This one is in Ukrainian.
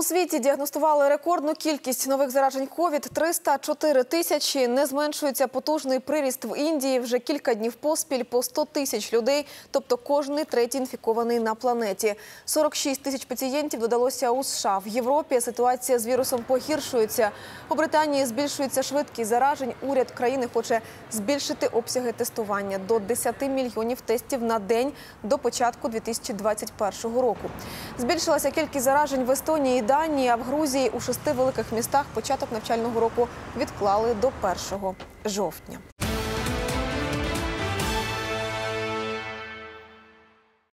У світі діагностували рекордну кількість нових заражень ковід – 304 тисячі. Не зменшується потужний приріст в Індії. Вже кілька днів поспіль по 100 тисяч людей, тобто кожний третій інфікований на планеті. 46 тисяч пацієнтів додалося у США. В Європі ситуація з вірусом погіршується. У Британії збільшується швидкість заражень. Уряд країни хоче збільшити обсяги тестування до 10 мільйонів тестів на день до початку 2021 року. Збільшилася кількість заражень в Естонії Данії, а в Грузії у шести великих містах початок навчального року відклали до 1 жовтня.